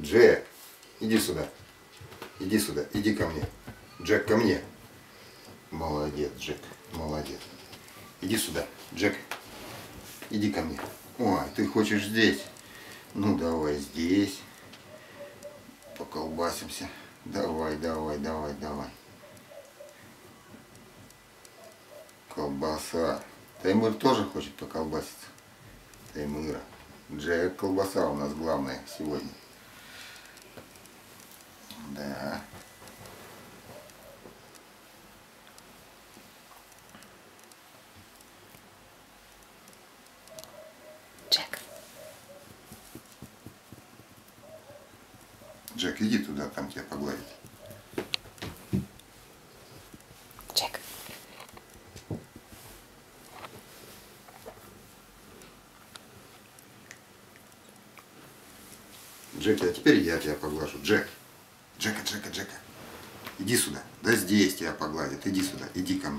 Джек, иди сюда. Иди сюда, иди ко мне. Джек, ко мне. Молодец, Джек, молодец. Иди сюда, Джек. Иди ко мне. Ой, ты хочешь здесь? Ну, давай здесь. Поколбасимся. Давай, давай, давай, давай. Колбаса. Таймыр тоже хочет поколбаситься. Таймыра. Джек, колбаса у нас главная сегодня. Да. Джек. Джек, иди туда, там тебя погладить. Джек. Джек, а теперь я тебя поглажу. Джек. Джека, Джека, Джека. Иди сюда. Да здесь тебя погладят. Иди сюда. Иди ко мне.